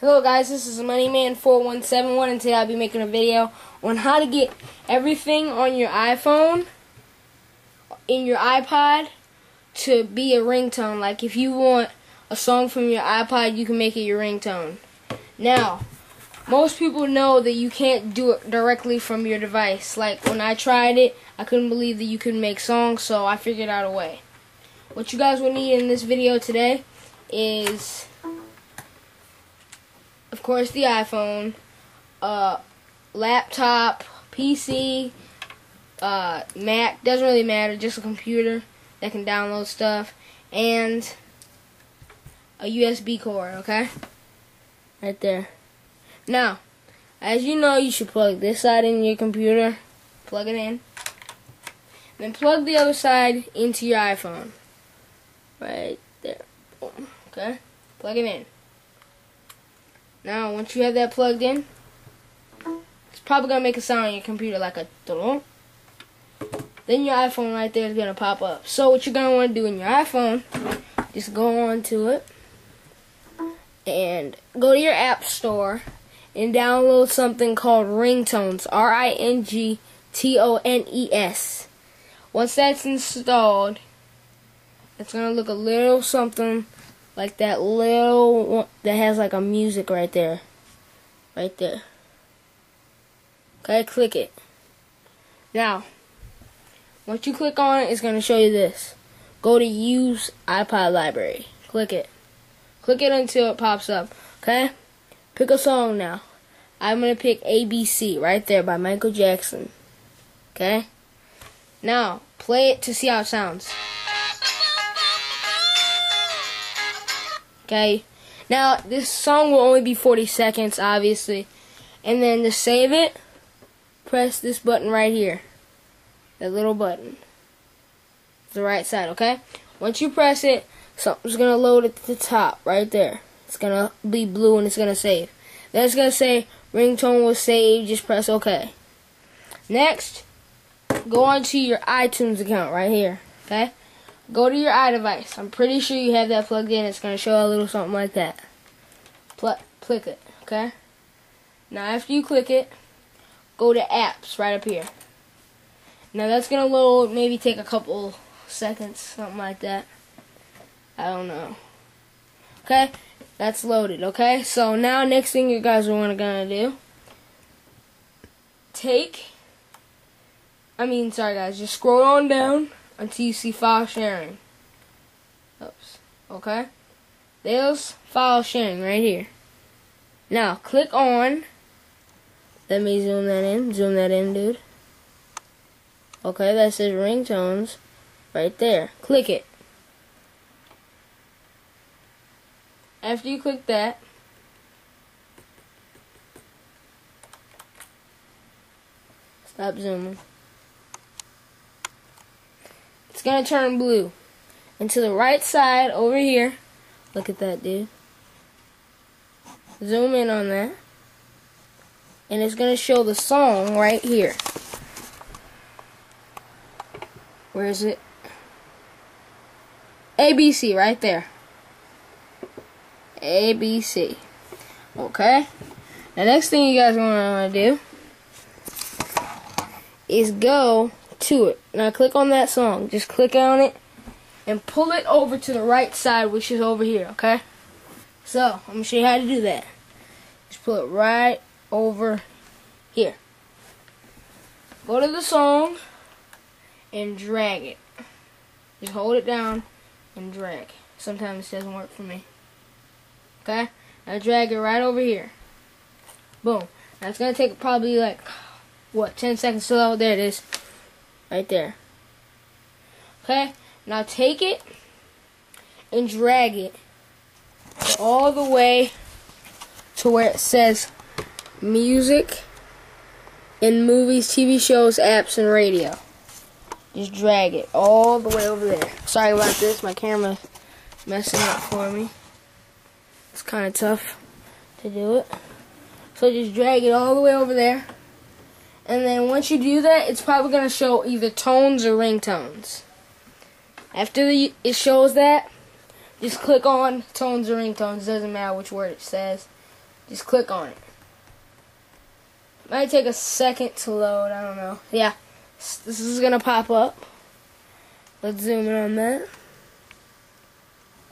Hello guys, this is Moneyman4171 and today I'll be making a video on how to get everything on your iPhone, in your iPod, to be a ringtone. Like if you want a song from your iPod, you can make it your ringtone. Now, most people know that you can't do it directly from your device. Like when I tried it, I couldn't believe that you could make songs, so I figured out a way. What you guys will need in this video today is of course, the iPhone, uh, laptop, PC, uh, Mac, doesn't really matter, just a computer that can download stuff, and a USB cord, okay? Right there. Now, as you know, you should plug this side in your computer, plug it in, then plug the other side into your iPhone. Right there. Okay? Plug it in. Now, once you have that plugged in, it's probably going to make a sound on your computer like a dun Then your iPhone right there is going to pop up. So what you're going to want to do in your iPhone, just go on to it and go to your app store and download something called Ringtones, R-I-N-G-T-O-N-E-S. Once that's installed, it's going to look a little something like that little one that has like a music right there. Right there. Okay, click it. Now, once you click on it, it's going to show you this. Go to Use iPod Library. Click it. Click it until it pops up. Okay? Pick a song now. I'm going to pick ABC right there by Michael Jackson. Okay? Now, play it to see how it sounds. Okay. Now, this song will only be 40 seconds, obviously. And then to save it, press this button right here. That little button. The right side, okay? Once you press it, something's going to load at the top, right there. It's going to be blue and it's going to save. Then it's going to say, ringtone was saved, just press OK. Next, go on to your iTunes account right here, okay? Go to your iDevice. I'm pretty sure you have that plugged in. It's going to show a little something like that. Pl click it, okay? Now after you click it, go to apps right up here. Now that's going to load, maybe take a couple seconds, something like that. I don't know. Okay? That's loaded, okay? So now next thing you guys are going to do, take, I mean, sorry guys, just scroll on down until you see file sharing. Oops. Okay? There's file sharing right here. Now, click on. Let me zoom that in. Zoom that in, dude. Okay, that says ringtones right there. Click it. After you click that, stop zooming. It's going to turn blue. And to the right side over here, look at that, dude. Zoom in on that. And it's going to show the song right here. Where is it? ABC, right there. ABC. Okay. The next thing you guys want to do is go to it. Now click on that song. Just click on it and pull it over to the right side, which is over here, okay? So, I'm going to show you how to do that. Just pull it right over here. Go to the song and drag it. Just hold it down and drag. Sometimes it doesn't work for me. Okay? Now drag it right over here. Boom. Now it's going to take probably like, what, 10 seconds to load. There it is. Right there. Okay? Now take it and drag it all the way to where it says music in movies, TV shows, apps, and radio. Just drag it all the way over there. Sorry about this, my camera messing up for me. It's kind of tough to do it. So just drag it all the way over there. And then once you do that, it's probably going to show either tones or ringtones. After the, it shows that, just click on tones or ringtones. Doesn't matter which word it says. Just click on it. Might take a second to load. I don't know. Yeah, this is gonna pop up. Let's zoom in on that.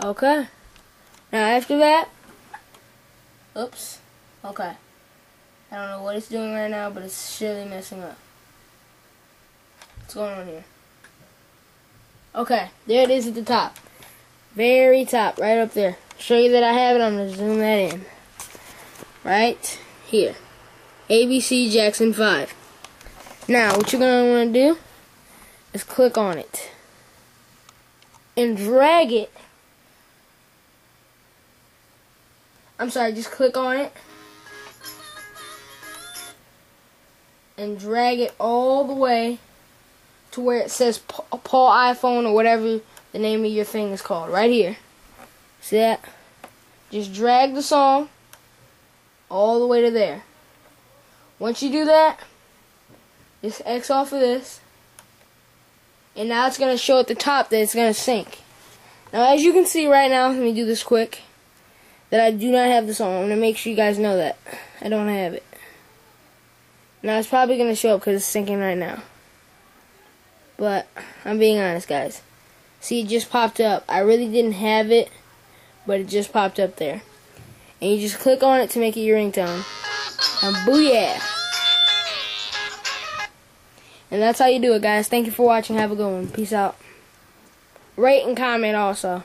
Okay. Now after that, oops. Okay. I don't know what it's doing right now, but it's surely messing up. What's going on here? Okay, there it is at the top. Very top, right up there. Show you that I have it, I'm going to zoom that in. Right here. ABC Jackson 5. Now, what you're going to want to do is click on it. And drag it. I'm sorry, just click on it. And drag it all the way to where it says Paul iPhone or whatever the name of your thing is called. Right here. See that? Just drag the song all the way to there. Once you do that, just X off of this. And now it's going to show at the top that it's going to sync. Now as you can see right now, let me do this quick, that I do not have the song. I'm going to make sure you guys know that. I don't have it. Now it's probably going to show up because it's syncing right now. But I'm being honest, guys. See, it just popped up. I really didn't have it, but it just popped up there. And you just click on it to make it your ringtone. And booyah! And that's how you do it, guys. Thank you for watching. Have a good one. Peace out. Rate and comment also.